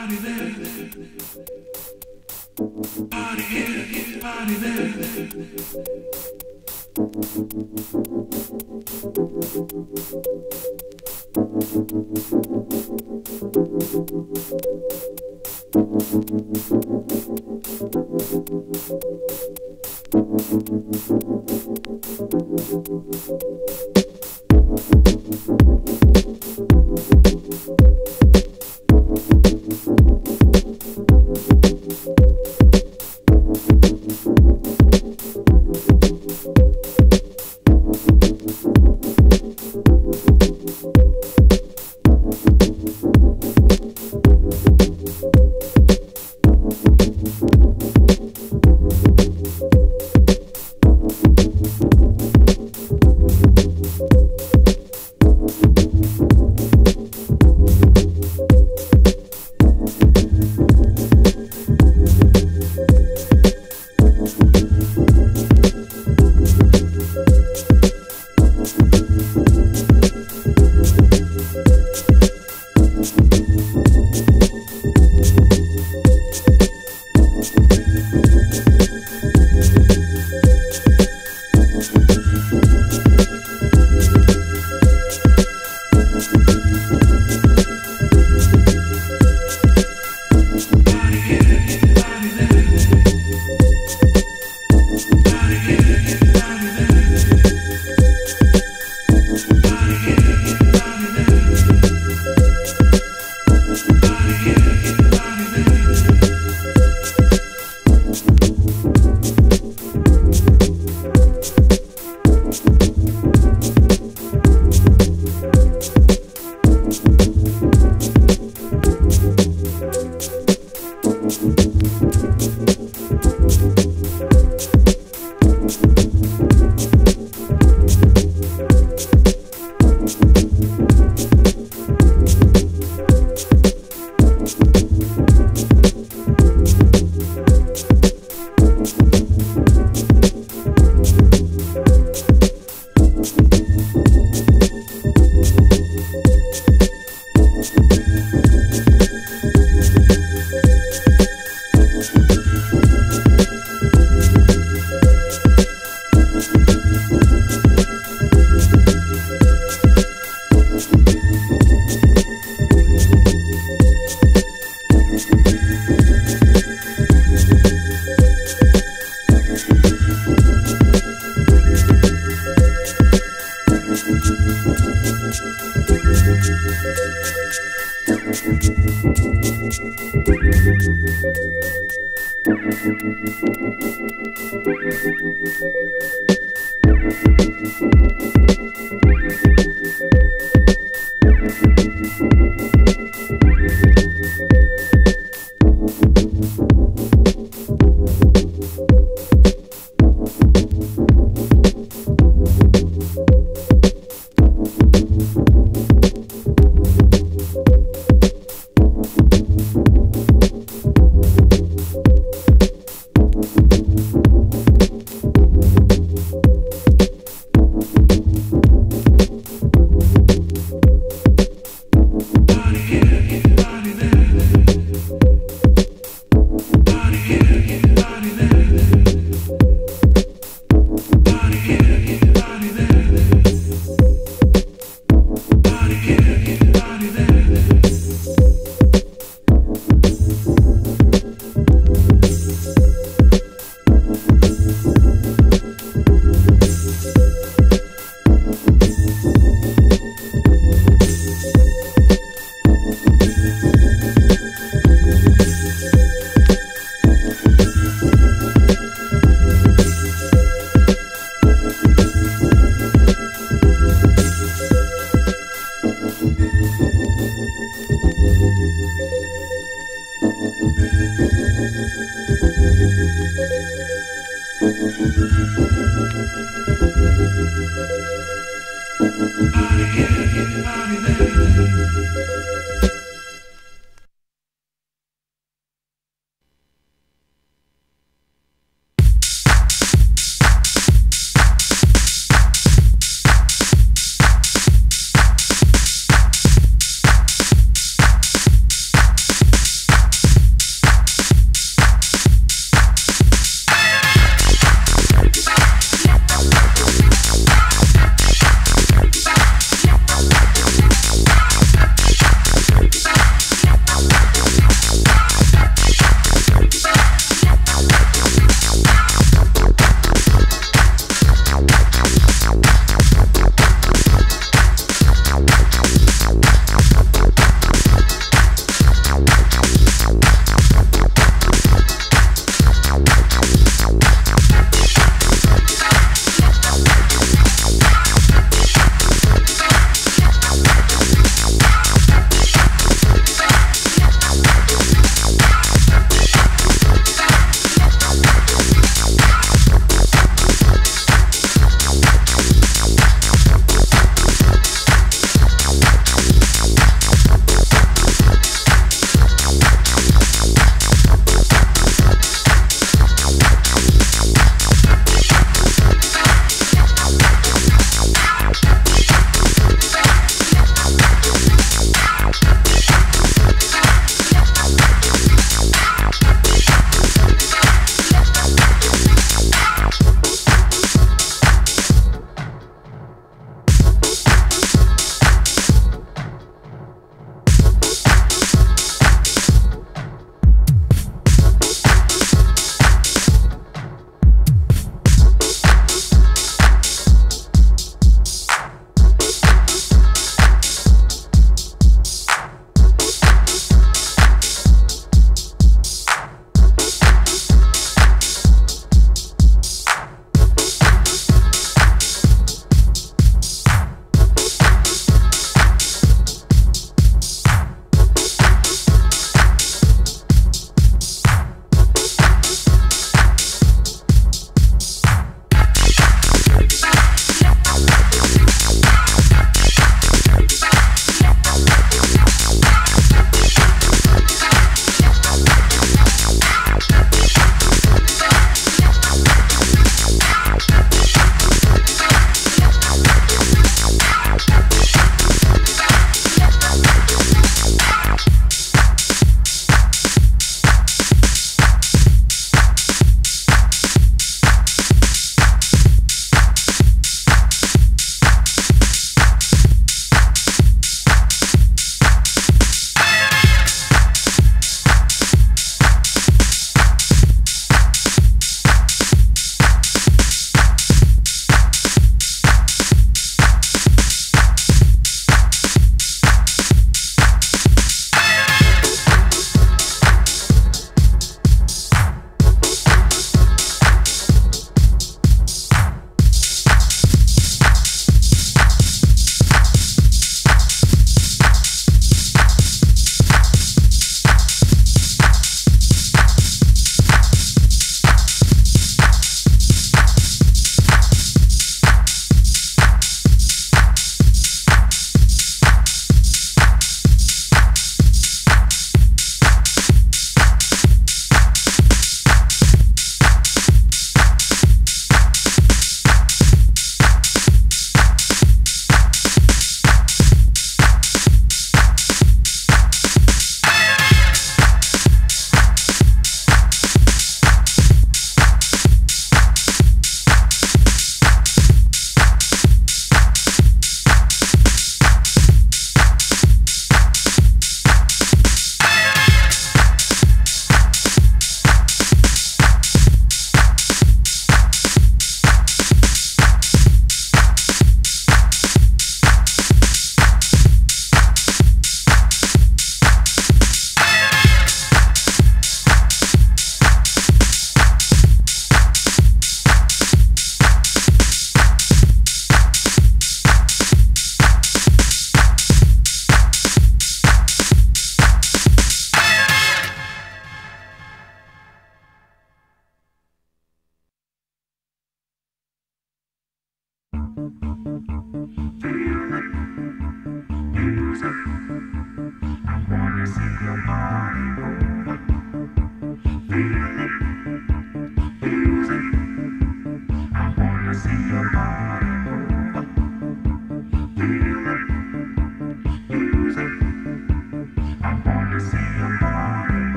party there. Party here, party there.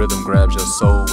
Rhythm grabs your soul